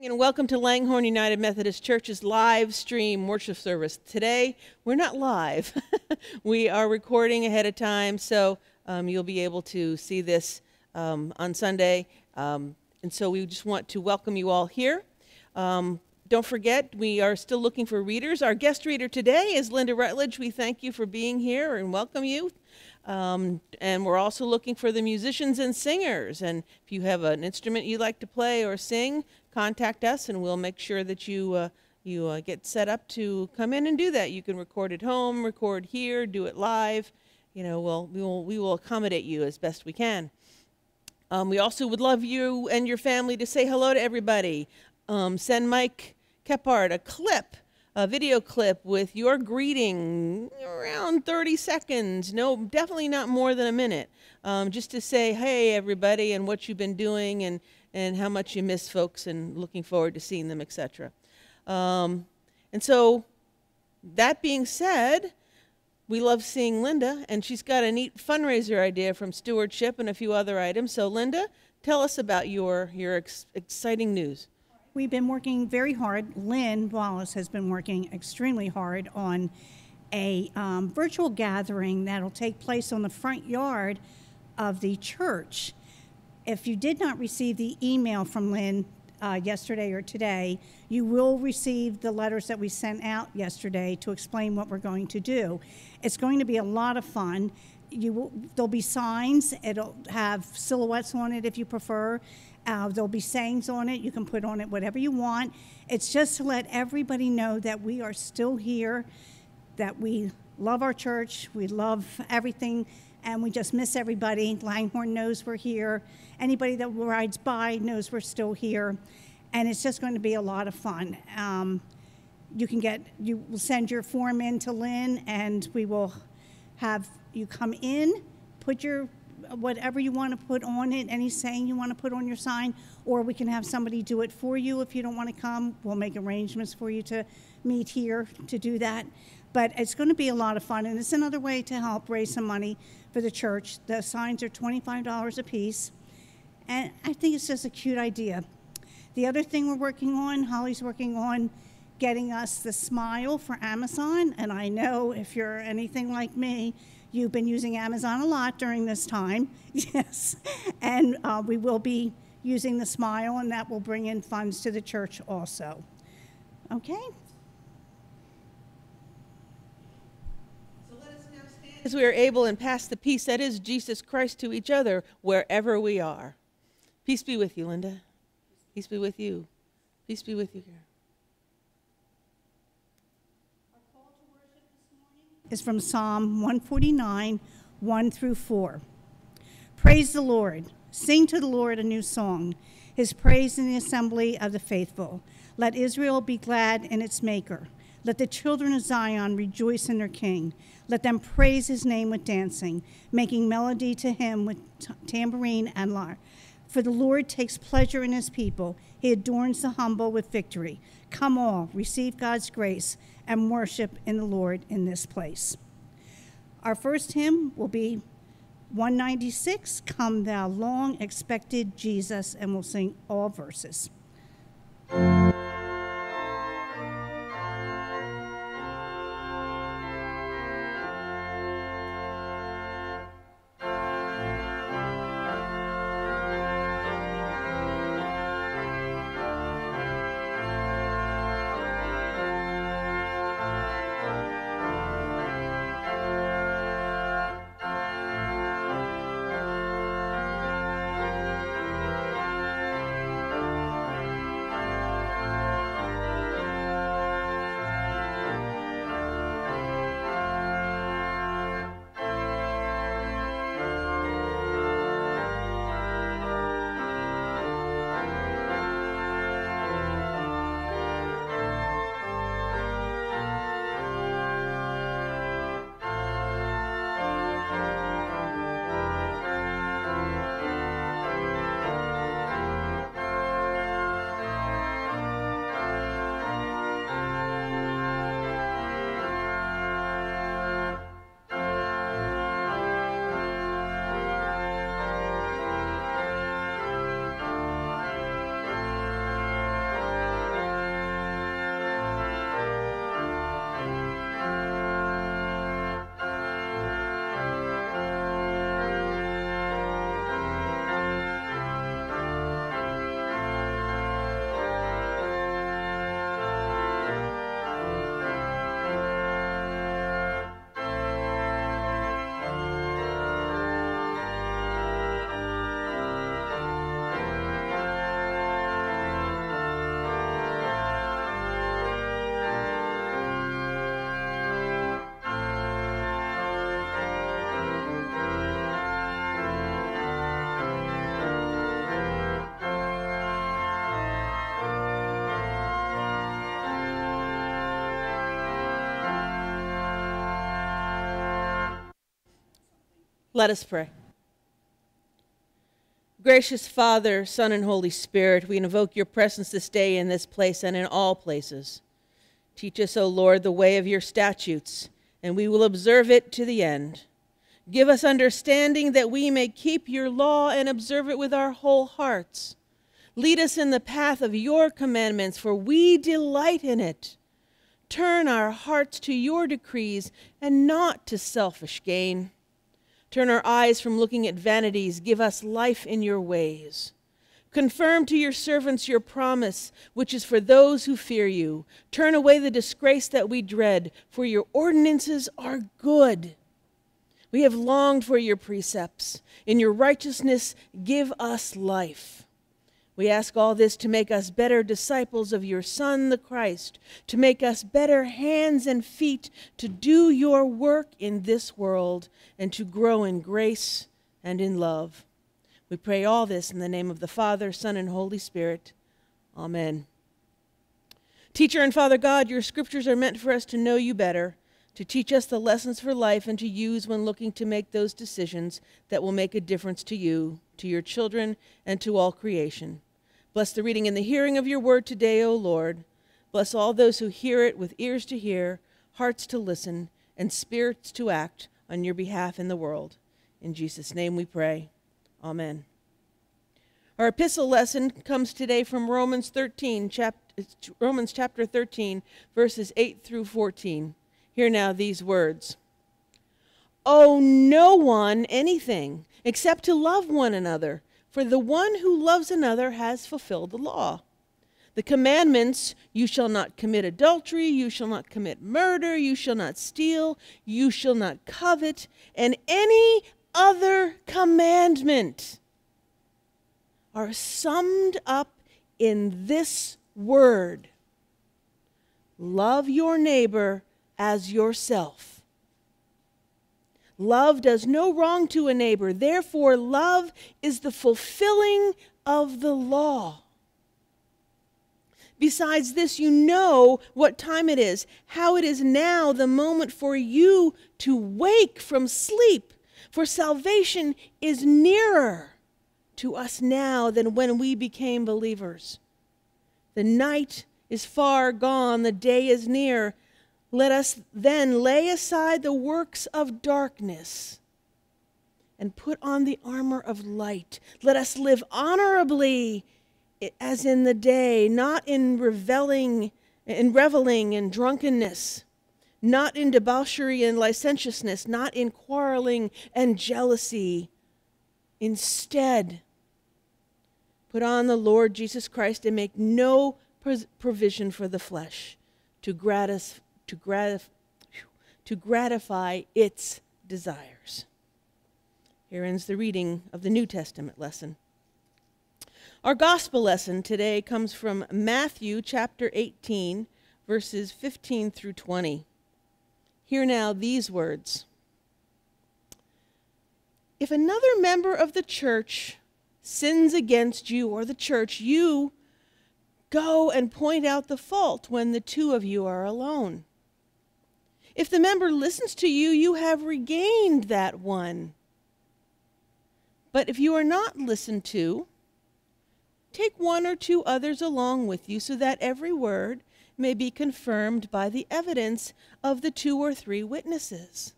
And welcome to Langhorne United Methodist Church's live stream worship service. Today, we're not live. we are recording ahead of time, so um, you'll be able to see this um, on Sunday. Um, and so we just want to welcome you all here. Um, don't forget, we are still looking for readers. Our guest reader today is Linda Rutledge. We thank you for being here and welcome you. Um, and we're also looking for the musicians and singers. And if you have an instrument you like to play or sing, contact us and we'll make sure that you, uh, you uh, get set up to come in and do that. You can record at home, record here, do it live. You know, we'll, we, will, we will accommodate you as best we can. Um, we also would love you and your family to say hello to everybody. Um, send Mike Kephart a clip a video clip with your greeting around 30 seconds. No, definitely not more than a minute. Um, just to say, hey, everybody, and what you've been doing, and, and how much you miss folks, and looking forward to seeing them, etc. Um, and so, that being said, we love seeing Linda, and she's got a neat fundraiser idea from stewardship and a few other items. So, Linda, tell us about your, your ex- exciting news. We've been working very hard. Lynn Wallace has been working extremely hard on a um, virtual gathering that'll take place on the front yard of the church. If you did not receive the email from Lynn uh, yesterday or today, you will receive the letters that we sent out yesterday to explain what we're going to do. It's going to be a lot of fun. You will, there'll be signs. It'll have silhouettes on it if you prefer. Uh, there'll be sayings on it. You can put on it whatever you want. It's just to let everybody know that we are still here, that we love our church, we love everything, and we just miss everybody. Langhorne knows we're here. Anybody that rides by knows we're still here. And it's just going to be a lot of fun. Um, you can get, you will send your form in to Lynn, and we will have you come in, put your whatever you want to put on it, any saying you want to put on your sign, or we can have somebody do it for you if you don't want to come. We'll make arrangements for you to meet here to do that. But it's going to be a lot of fun, and it's another way to help raise some money for the church. The signs are $25 a piece, and I think it's just a cute idea. The other thing we're working on, Holly's working on getting us the smile for Amazon, and I know if you're anything like me, You've been using Amazon a lot during this time, yes. And uh, we will be using the Smile, and that will bring in funds to the church also. Okay? As we are able and pass the peace that is Jesus Christ to each other wherever we are. Peace be with you, Linda. Peace be with you. Peace be with you here. is from Psalm 149, 1 through 4. Praise the Lord. Sing to the Lord a new song, his praise in the assembly of the faithful. Let Israel be glad in its maker. Let the children of Zion rejoice in their king. Let them praise his name with dancing, making melody to him with tambourine and lyre. For the Lord takes pleasure in his people. He adorns the humble with victory. Come all, receive God's grace and worship in the Lord in this place. Our first hymn will be 196 Come Thou Long Expected Jesus, and we'll sing all verses. Let us pray. Gracious Father, Son, and Holy Spirit, we invoke your presence this day in this place and in all places. Teach us, O Lord, the way of your statutes, and we will observe it to the end. Give us understanding that we may keep your law and observe it with our whole hearts. Lead us in the path of your commandments, for we delight in it. Turn our hearts to your decrees and not to selfish gain. Turn our eyes from looking at vanities. Give us life in your ways. Confirm to your servants your promise, which is for those who fear you. Turn away the disgrace that we dread, for your ordinances are good. We have longed for your precepts. In your righteousness, give us life. We ask all this to make us better disciples of your Son, the Christ, to make us better hands and feet to do your work in this world, and to grow in grace and in love. We pray all this in the name of the Father, Son, and Holy Spirit. Amen. Teacher and Father God, your scriptures are meant for us to know you better, to teach us the lessons for life, and to use when looking to make those decisions that will make a difference to you, to your children, and to all creation. Bless the reading and the hearing of your word today, O Lord. Bless all those who hear it with ears to hear, hearts to listen, and spirits to act on your behalf in the world. In Jesus' name we pray. Amen. Our epistle lesson comes today from Romans 13, chap- Romans chapter 13, verses 8 through 14. Hear now these words. Owe no one anything except to love one another for the one who loves another has fulfilled the law. The commandments you shall not commit adultery, you shall not commit murder, you shall not steal, you shall not covet, and any other commandment are summed up in this word love your neighbor as yourself. Love does no wrong to a neighbor. Therefore, love is the fulfilling of the law. Besides this, you know what time it is, how it is now the moment for you to wake from sleep. For salvation is nearer to us now than when we became believers. The night is far gone, the day is near. Let us then lay aside the works of darkness and put on the armor of light. Let us live honorably as in the day, not in reveling in reveling and drunkenness, not in debauchery and licentiousness, not in quarreling and jealousy. Instead, put on the Lord Jesus Christ and make no provision for the flesh to gratify to, gratif- to gratify its desires. Here ends the reading of the New Testament lesson. Our gospel lesson today comes from Matthew chapter 18, verses 15 through 20. Hear now these words If another member of the church sins against you or the church, you go and point out the fault when the two of you are alone. If the member listens to you, you have regained that one. But if you are not listened to, take one or two others along with you so that every word may be confirmed by the evidence of the two or three witnesses.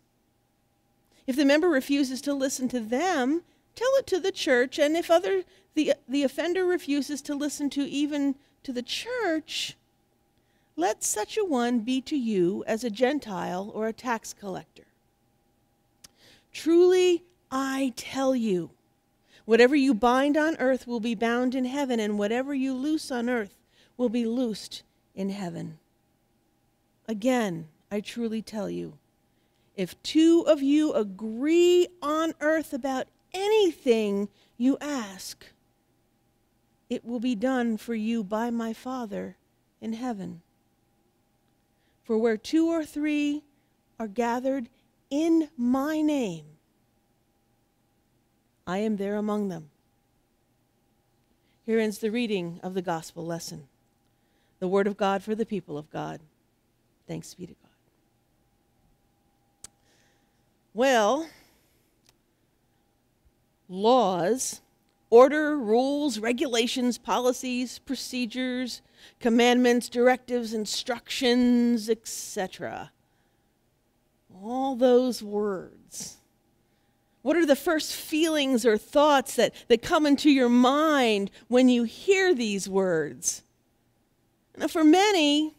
If the member refuses to listen to them, tell it to the church, and if other the, the offender refuses to listen to even to the church, let such a one be to you as a Gentile or a tax collector. Truly, I tell you, whatever you bind on earth will be bound in heaven, and whatever you loose on earth will be loosed in heaven. Again, I truly tell you, if two of you agree on earth about anything you ask, it will be done for you by my Father in heaven. For where two or three are gathered in my name, I am there among them. Here ends the reading of the gospel lesson. The word of God for the people of God. Thanks be to God. Well, laws, order, rules, regulations, policies, procedures, commandments, directives, instructions, etc. All those words. What are the first feelings or thoughts that, that come into your mind when you hear these words? Now, for many,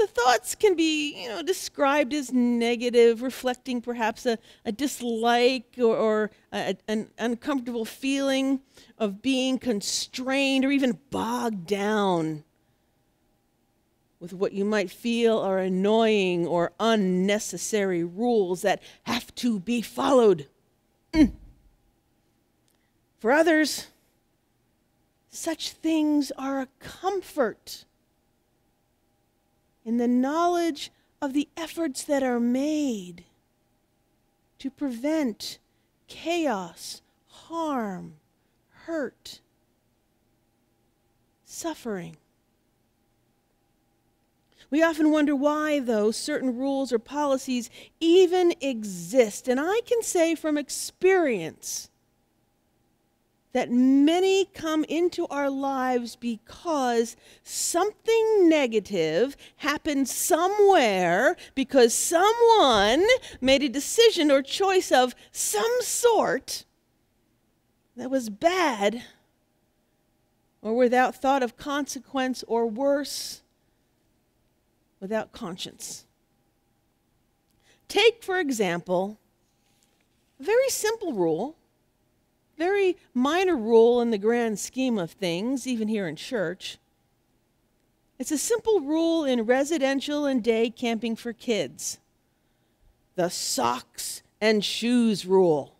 the thoughts can be you know, described as negative, reflecting perhaps a, a dislike or, or a, an uncomfortable feeling of being constrained or even bogged down with what you might feel are annoying or unnecessary rules that have to be followed. Mm. For others, such things are a comfort in the knowledge of the efforts that are made to prevent chaos, harm, hurt, suffering. We often wonder why, though, certain rules or policies even exist. And I can say from experience that many come into our lives because something negative happened somewhere because someone made a decision or choice of some sort that was bad or without thought of consequence or worse, without conscience. Take, for example, a very simple rule very minor rule in the grand scheme of things, even here in church. It's a simple rule in residential and day camping for kids the socks and shoes rule.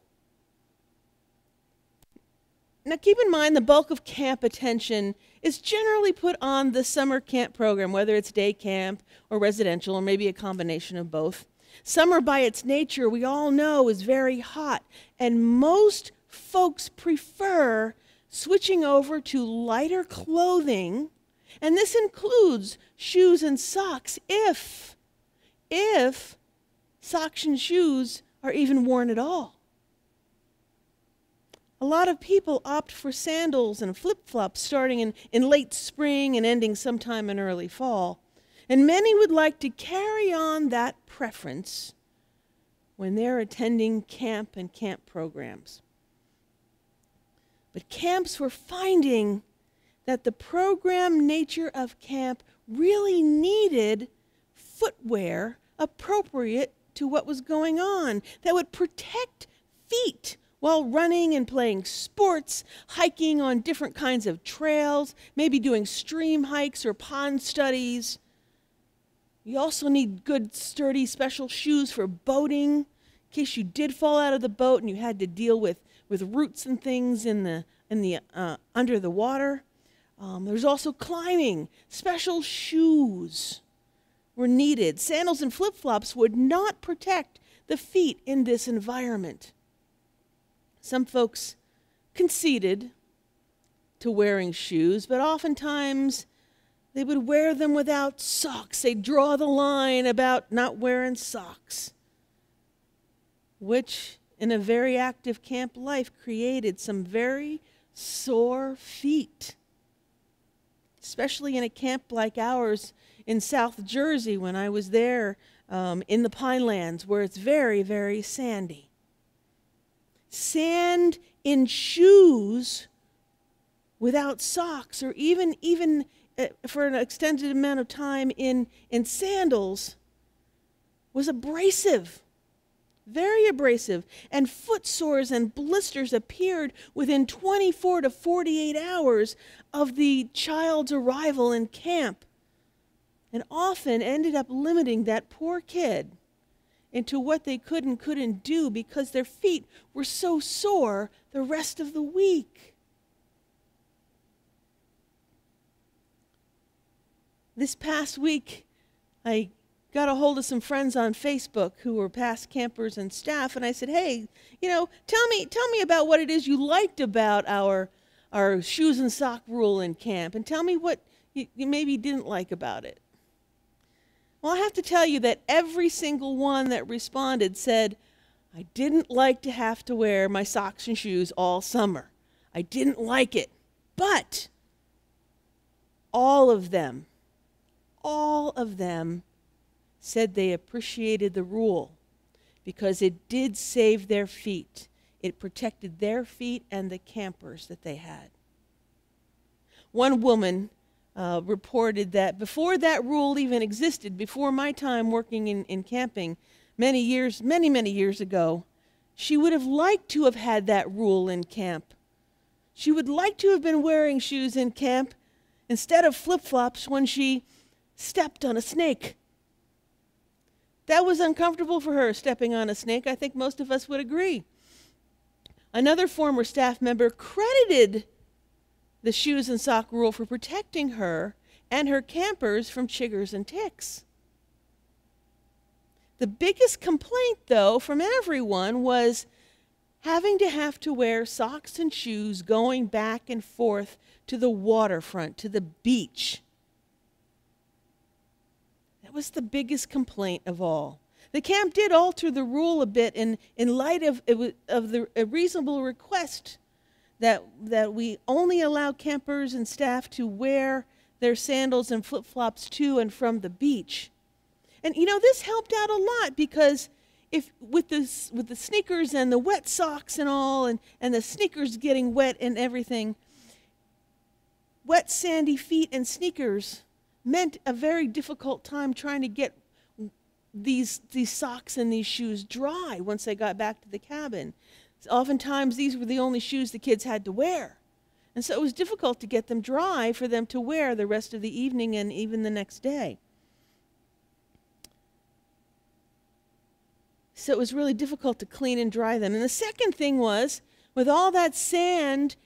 Now, keep in mind the bulk of camp attention is generally put on the summer camp program, whether it's day camp or residential, or maybe a combination of both. Summer, by its nature, we all know, is very hot, and most folks prefer switching over to lighter clothing, and this includes shoes and socks if if socks and shoes are even worn at all. A lot of people opt for sandals and flip flops starting in, in late spring and ending sometime in early fall. And many would like to carry on that preference when they're attending camp and camp programs. But camps were finding that the program nature of camp really needed footwear appropriate to what was going on that would protect feet while running and playing sports, hiking on different kinds of trails, maybe doing stream hikes or pond studies. You also need good, sturdy, special shoes for boating in case you did fall out of the boat and you had to deal with with roots and things in the in the uh, under the water. Um, there's also climbing. Special shoes were needed. Sandals and flip flops would not protect the feet in this environment. Some folks conceded to wearing shoes, but oftentimes they would wear them without socks. They'd draw the line about not wearing socks, which in a very active camp life created some very sore feet. Especially in a camp like ours in South Jersey when I was there um, in the Pinelands, where it's very, very sandy. Sand in shoes without socks, or even, even uh, for an extended amount of time in, in sandals, was abrasive very abrasive, and foot sores and blisters appeared within 24 to 48 hours of the child's arrival in camp, and often ended up limiting that poor kid into what they could and couldn't do because their feet were so sore the rest of the week. This past week, I got a hold of some friends on Facebook who were past campers and staff, and I said, "Hey, you know, tell me, tell me about what it is you liked about our our shoes and sock rule in camp, and tell me what you, you maybe didn't like about it." Well, I have to tell you that every single one that responded said, I didn't like to have to wear my socks and shoes all summer. I didn't like it. But all of them, all of them said they appreciated the rule because it did save their feet. It protected their feet and the campers that they had. One woman uh, reported that before that rule even existed, before my time working in, in camping, many years, many, many years ago, she would have liked to have had that rule in camp. She would like to have been wearing shoes in camp instead of flip flops when she stepped on a snake. That was uncomfortable for her, stepping on a snake. I think most of us would agree. Another former staff member credited the shoes and sock rule for protecting her and her campers from chiggers and ticks. The biggest complaint, though, from everyone was having to have to wear socks and shoes going back and forth to the waterfront, to the beach. That was the biggest complaint of all. The camp did alter the rule a bit in, in light of, of the, a reasonable request that, that we only allow campers and staff to wear their sandals and flip flops to and from the beach. And you know, this helped out a lot because if with the, with the sneakers and the wet socks and all, and, and the sneakers getting wet and everything, wet, sandy feet and sneakers meant a very difficult time trying to get these, these socks and these shoes dry once they got back to the cabin. Oftentimes, these were the only shoes the kids had to wear. And so it was difficult to get them dry for them to wear the rest of the evening and even the next day. So it was really difficult to clean and dry them. And the second thing was, with all that sand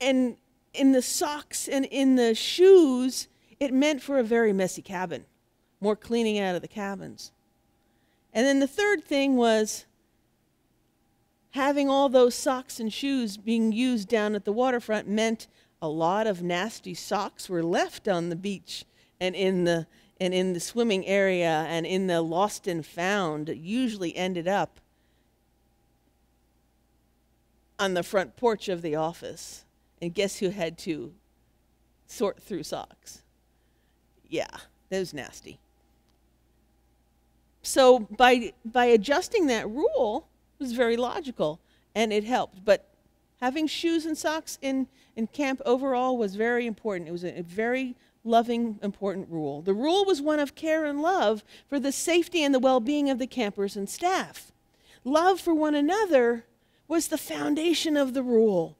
and in the socks and in the shoes, it meant for a very messy cabin, more cleaning out of the cabins. And then the third thing was having all those socks and shoes being used down at the waterfront meant a lot of nasty socks were left on the beach and in the and in the swimming area and in the lost and found usually ended up on the front porch of the office. And guess who had to sort through socks? Yeah, that was nasty. So by by adjusting that rule, was very logical and it helped. But having shoes and socks in, in camp overall was very important. It was a, a very loving, important rule. The rule was one of care and love for the safety and the well being of the campers and staff. Love for one another was the foundation of the rule,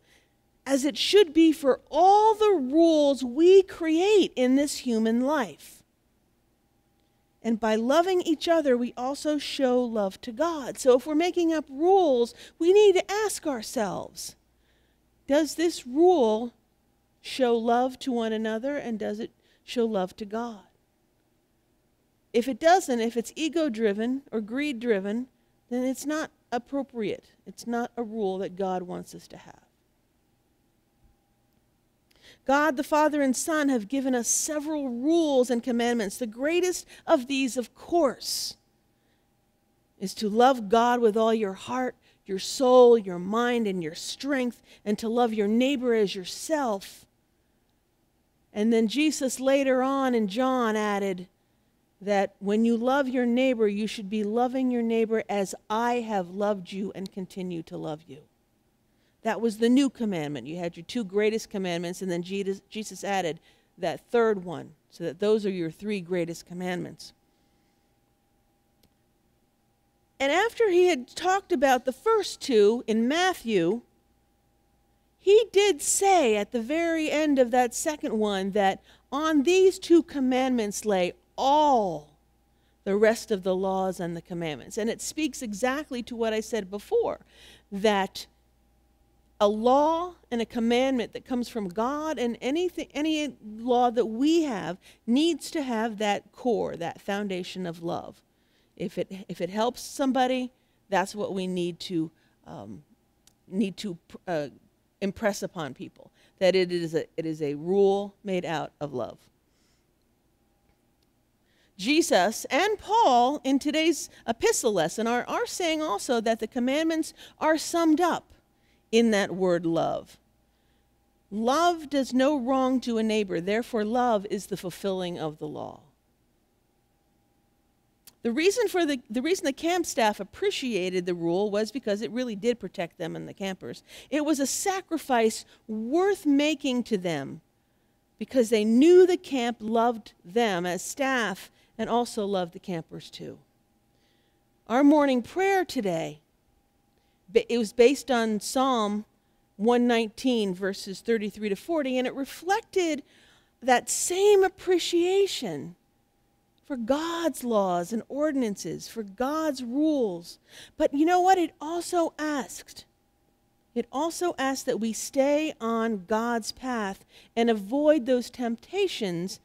as it should be for all the rules we create in this human life. And by loving each other, we also show love to God. So if we're making up rules, we need to ask ourselves Does this rule show love to one another and does it show love to God? If it doesn't, if it's ego driven or greed driven, then it's not appropriate. It's not a rule that God wants us to have. God the Father and Son have given us several rules and commandments. The greatest of these, of course, is to love God with all your heart, your soul, your mind, and your strength, and to love your neighbor as yourself. And then Jesus later on in John added that when you love your neighbor, you should be loving your neighbor as I have loved you and continue to love you. That was the new commandment. You had your two greatest commandments, and then Jesus, Jesus added that third one, so that those are your three greatest commandments. And after he had talked about the first two in Matthew, he did say at the very end of that second one that on these two commandments lay all the rest of the laws and the commandments. And it speaks exactly to what I said before that a law and a commandment that comes from God and anything any law that we have needs to have that core, that foundation of love. If it if it helps somebody, that's what we need to um, need to uh, impress upon people that it is a, it is a rule made out of love. Jesus and Paul in today's epistle lesson are, are saying also that the commandments are summed up in that word love. Love does no wrong to a neighbor, therefore, love is the fulfilling of the law. The reason for the, the reason the camp staff appreciated the rule was because it really did protect them and the campers. It was a sacrifice worth making to them because they knew the camp loved them as staff and also loved the campers too. Our morning prayer today, it was based on Psalm 119, verses 33 to 40, and it reflected that same appreciation for God's laws and ordinances, for God's rules. But you know what? It also asked, it also asks that we stay on God's path and avoid those temptations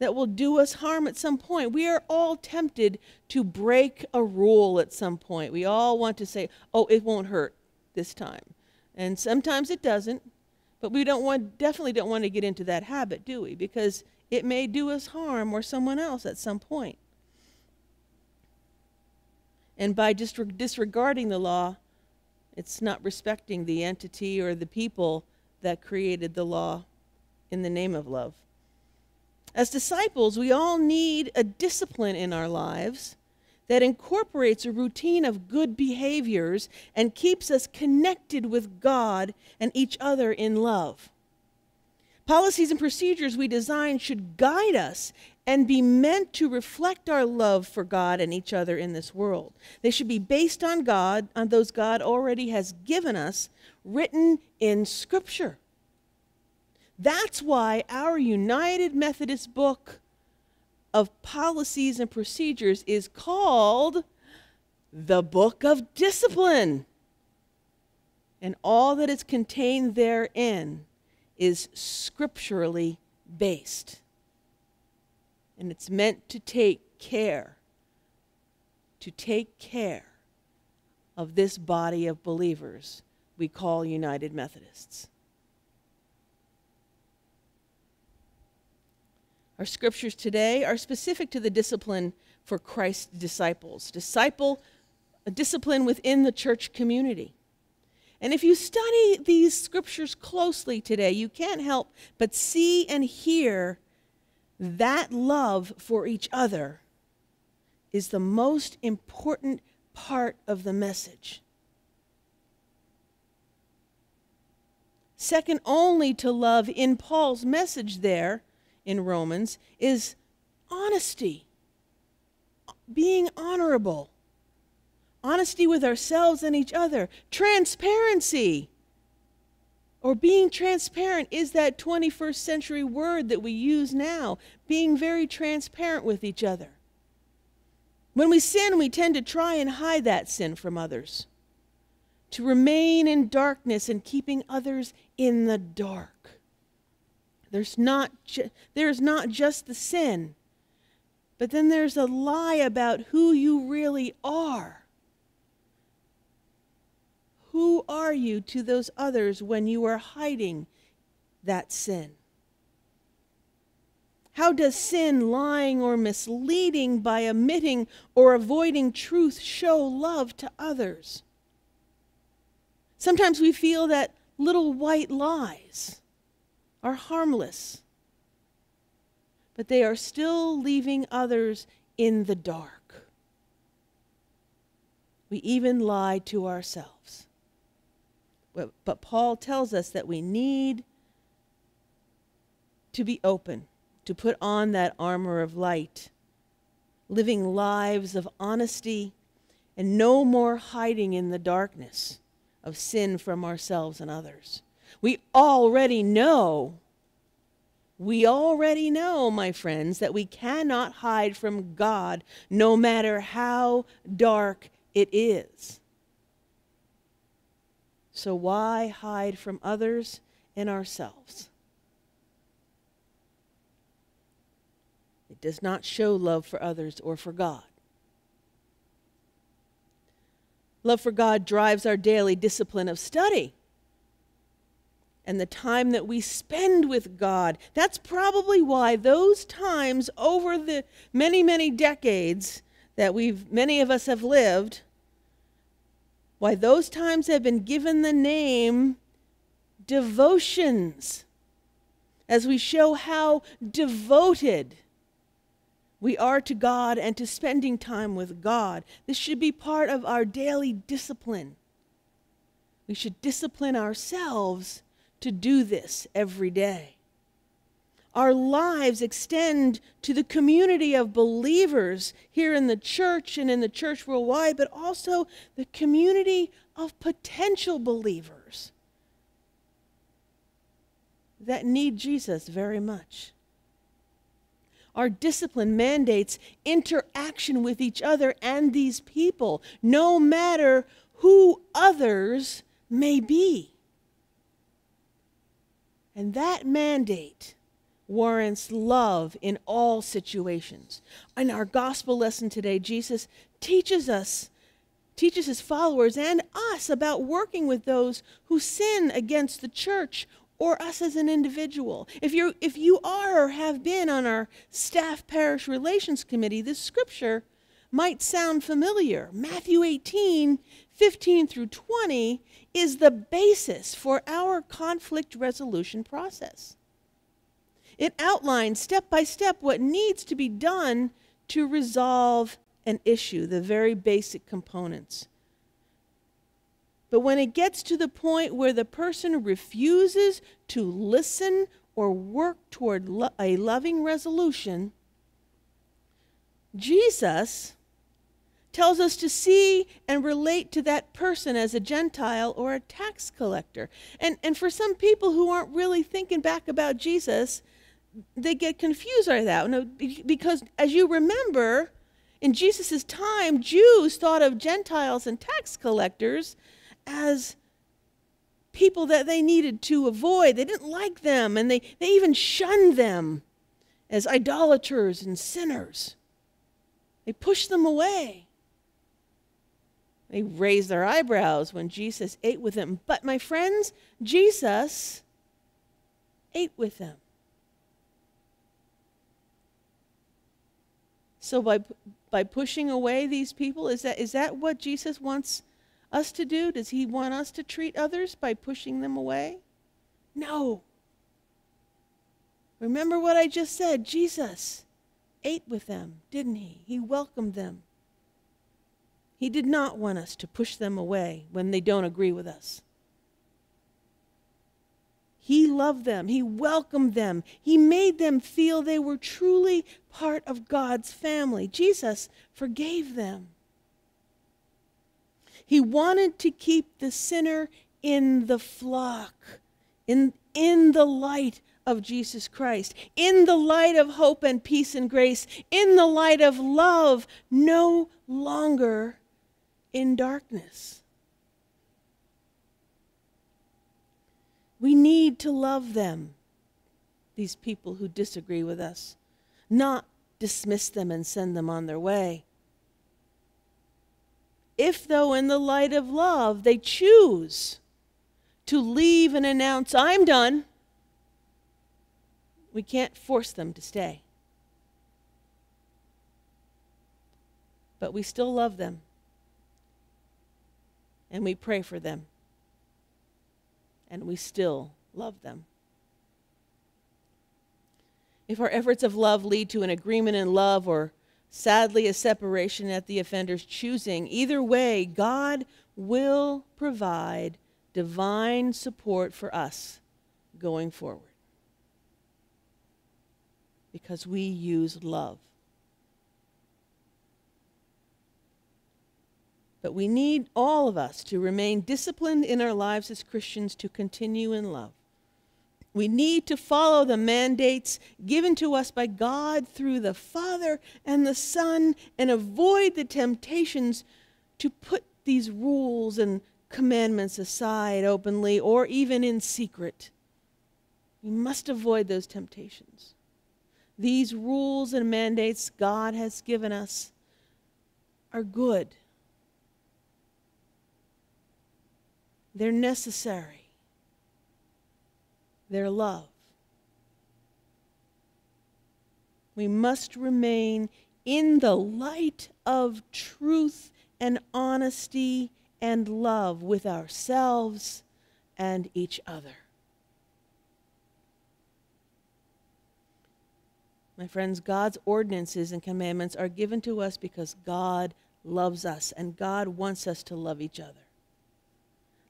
that will do us harm at some point. We are all tempted to break a rule at some point. We all want to say, "Oh, it won't hurt this time." And sometimes it doesn't, but we don't want definitely don't want to get into that habit, do we? Because it may do us harm or someone else at some point. And by disregarding the law, it's not respecting the entity or the people that created the law in the name of love. As disciples, we all need a discipline in our lives that incorporates a routine of good behaviors and keeps us connected with God and each other in love. Policies and procedures we design should guide us and be meant to reflect our love for God and each other in this world. They should be based on God, on those God already has given us, written in Scripture. That's why our United Methodist book of policies and procedures is called the Book of Discipline. And all that is contained therein is scripturally based. And it's meant to take care, to take care of this body of believers we call United Methodists. Our scriptures today are specific to the discipline for Christ's disciples, disciple, a discipline within the church community. And if you study these scriptures closely today, you can't help but see and hear that love for each other is the most important part of the message. Second only to love in Paul's message there in Romans is honesty, being honorable honesty with ourselves and each other, transparency. Or being transparent is that 21st century word that we use now, being very transparent with each other. When we sin, we tend to try and hide that sin from others, to remain in darkness and keeping others in the dark. There's not, ju- there's not just the sin, but then there's a lie about who you really are. Who are you to those others when you are hiding that sin? How does sin, lying, or misleading by omitting or avoiding truth show love to others? Sometimes we feel that little white lies are harmless, but they are still leaving others in the dark. We even lie to ourselves. But, Paul tells us that we need to be open, to put on that armor of light, living lives of honesty and no more hiding in the darkness of sin from ourselves and others. We already know, we already know, my friends, that we cannot hide from God no matter how dark it is. So why hide from others and ourselves? It does not show love for others or for God. Love for God drives our daily discipline of study. And the time that we spend with God. That's probably why those times over the many, many decades that we've many of us have lived, why those times have been given the name devotions, as we show how devoted we are to God and to spending time with God. This should be part of our daily discipline. We should discipline ourselves to do this every day. Our lives extend to the community of believers here in the church and in the church worldwide, but also the community of potential believers that need Jesus very much. Our discipline mandates interaction with each other and these people, no matter who others may be. And that mandate warrants love in all situations. In our gospel lesson today, Jesus teaches us, teaches his followers and us about working with those who sin against the church or us as an individual. If you if you are or have been on our staff parish relations committee, this scripture might sound familiar. Matthew 18, 15 through 20 is the basis for our conflict resolution process. It outlines step by step what needs to be done to resolve an issue, the very basic components. But when it gets to the point where the person refuses to listen or work toward lo- a loving resolution, Jesus tells us to see and relate to that person as a Gentile or a tax collector. And, and for some people who aren't really thinking back about Jesus, they get confused by that. Because as you remember, in Jesus' time, Jews thought of Gentiles and tax collectors as people that they needed to avoid. They didn't like them, and they, they even shunned them as idolaters and sinners. They pushed them away. They raised their eyebrows when Jesus ate with them. But, my friends, Jesus ate with them. So, by, by pushing away these people, is that, is that what Jesus wants us to do? Does he want us to treat others by pushing them away? No. Remember what I just said. Jesus ate with them, didn't he? He welcomed them. He did not want us to push them away when they don't agree with us. He loved them. He welcomed them. He made them feel they were truly part of God's family. Jesus forgave them. He wanted to keep the sinner in the flock, in, in the light of Jesus Christ, in the light of hope and peace and grace, in the light of love, no longer in darkness. We need to love them, these people who disagree with us, not dismiss them and send them on their way. If, though, in the light of love, they choose to leave and announce, I'm done, we can't force them to stay. But we still love them. And we pray for them. And we still love them. If our efforts of love lead to an agreement in love or sadly, a separation at the offender's choosing. Either way, God will provide divine support for us going forward because we use love. But we need all of us to remain disciplined in our lives as Christians to continue in love. We need to follow the mandates given to us by God through the Father and the Son and avoid the temptations to put these rules and commandments aside openly or even in secret. We must avoid those temptations. These rules and mandates God has given us are good, they're necessary. They're love. We must remain in the light of truth and honesty and love with ourselves and each other. My friends, God's ordinances and commandments are given to us because God loves us and God wants us to love each other.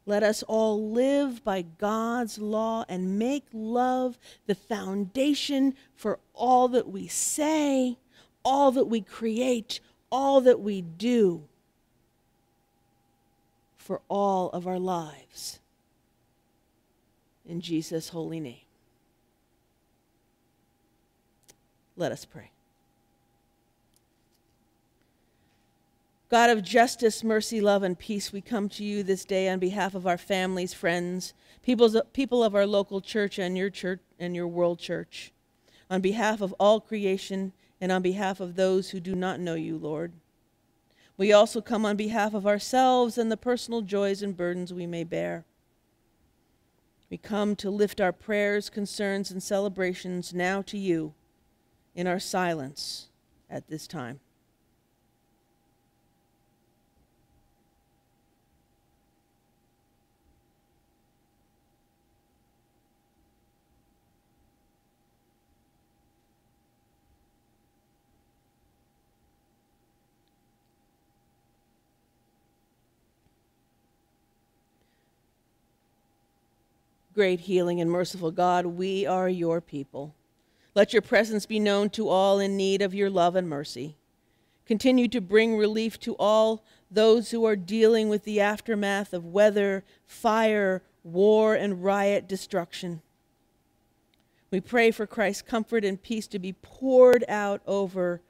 Let us all live by God's law and make love the foundation for all that we say, all that we create, all that we do for all of our lives. In Jesus' holy name. Let us pray. God of justice, mercy, love, and peace, we come to you this day on behalf of our families, friends, peoples, people of our local church and your church and your world church, on behalf of all creation and on behalf of those who do not know you, Lord. We also come on behalf of ourselves and the personal joys and burdens we may bear. We come to lift our prayers, concerns, and celebrations now to you in our silence at this time. Great healing and merciful God, we are your people. Let your presence be known to all in need of your love and mercy. Continue to bring relief to all those who are dealing with the aftermath of weather, fire, war, and riot destruction. We pray for Christ's comfort and peace to be poured out over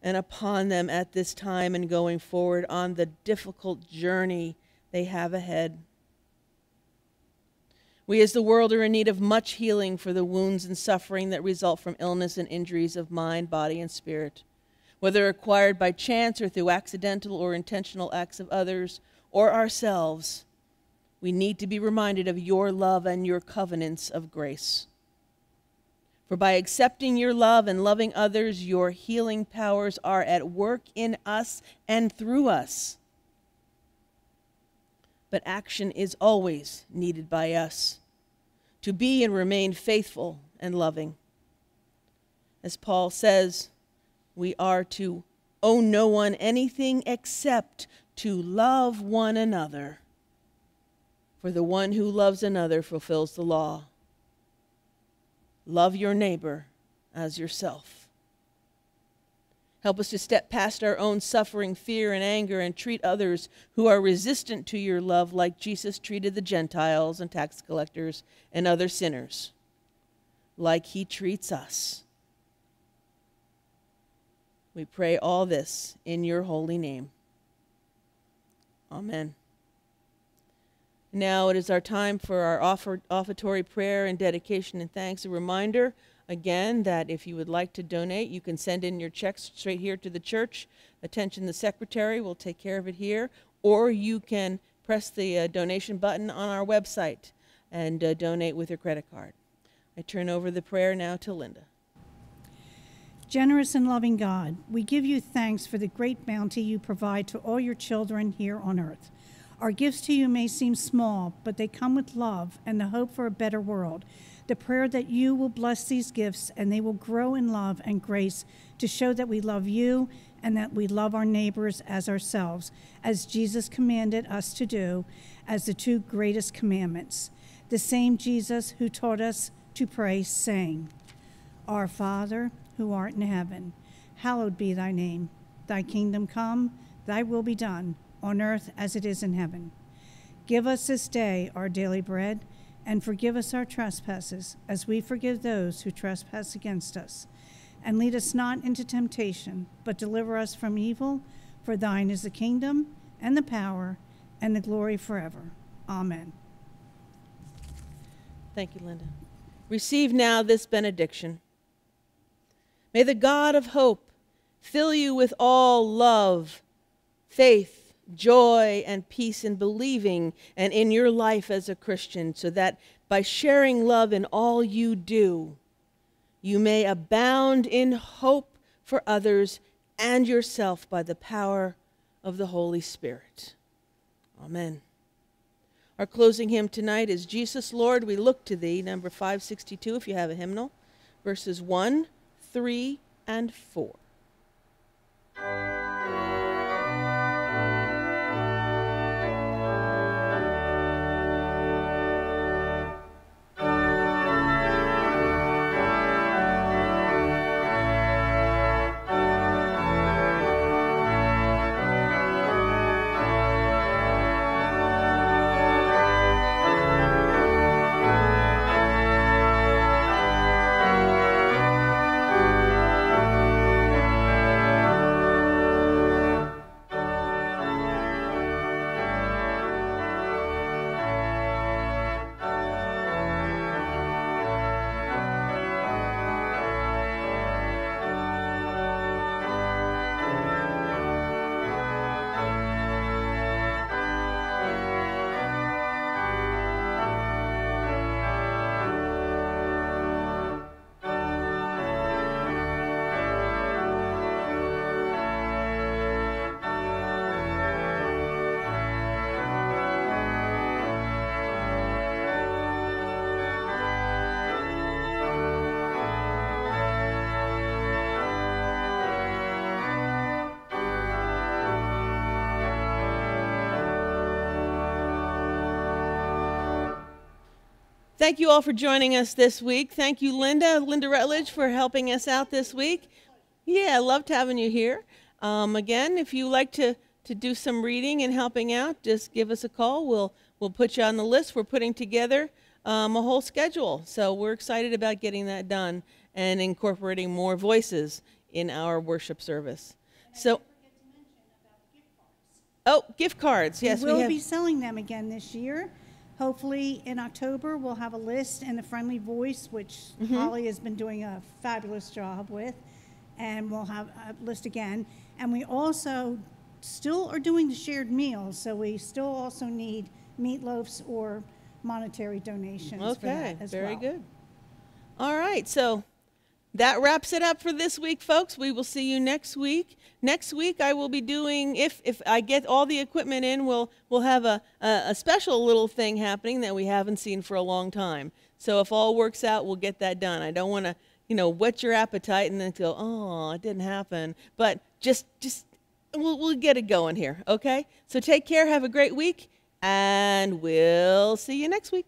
and upon them at this time and going forward on the difficult journey they have ahead. We as the world are in need of much healing for the wounds and suffering that result from illness and injuries of mind, body, and spirit, whether acquired by chance or through accidental or intentional acts of others or ourselves. We need to be reminded of your love and your covenants of grace. For by accepting your love and loving others, your healing powers are at work in us and through us but action is always needed by us to be and remain faithful and loving. As Paul says, we are to owe no one anything except to love one another. For the one who loves another fulfills the law. Love your neighbor as yourself. Help us to step past our own suffering, fear, and anger and treat others who are resistant to your love like Jesus treated the Gentiles and tax collectors and other sinners, like he treats us. We pray all this in your holy name. Amen. Now it is our time for our offertory prayer and dedication and thanks. A reminder Again, that if you would like to donate, you can send in your checks straight here to the church. Attention, the secretary will take care of it here. Or you can press the uh, donation button on our website and uh, donate with your credit card. I turn over the prayer now to Linda. Generous and loving God, we give you thanks for the great bounty you provide to all your children here on earth. Our gifts to you may seem small, but they come with love and the hope for a better world. The prayer that you will bless these gifts and they will grow in love and grace to show that we love you and that we love our neighbors as ourselves, as Jesus commanded us to do as the two greatest commandments. The same Jesus who taught us to pray, saying, Our Father, who art in heaven, hallowed be thy name. Thy kingdom come, thy will be done, on earth as it is in heaven. Give us this day our daily bread and forgive us our trespasses, as we forgive those who trespass against us. And lead us not into temptation, but deliver us from evil. For thine is the kingdom, and the power, and the glory forever. Amen. Thank you, Linda. Receive now this benediction. May the God of hope fill you with all love, faith, joy and peace in believing and in your life as a Christian, so that by sharing love in all you do, you may abound in hope for others and yourself by the power of the Holy Spirit. Amen. Our closing hymn tonight is Jesus, Lord, we look to thee, number 562, if you have a hymnal, verses 1, 3, and 4. Thank you all for joining us this week. Thank you, Linda, Linda Rutledge, for helping us out this week. Yeah, loved having you here. Um, again, if you like to, to do some reading and helping out, just give us a call. We'll, we'll put you on the list. We're putting together um, a whole schedule. So we're excited about getting that done and incorporating more voices in our worship service. So, oh, gift cards. Yes, we will we be selling them again this year. Hopefully, in October, we'll have a list and the friendly voice, which Mm-hmm. Holly has been doing a fabulous job with, and we'll have a list again. And we also still are doing the shared meals, so we still also need meatloafs or monetary donations for Okay, very well. good. All right, so that wraps it up for this week, folks. We will see you next week. Next week, I will be doing if if I get all the equipment in, we'll we'll have a a, a special little thing happening that we haven't seen for a long time. So if all works out, we'll get that done. I don't want to you know whet your appetite and then go, oh, it didn't happen. But just just we'll we'll get it going here, okay? So take care. Have a great week, and we'll see you next week.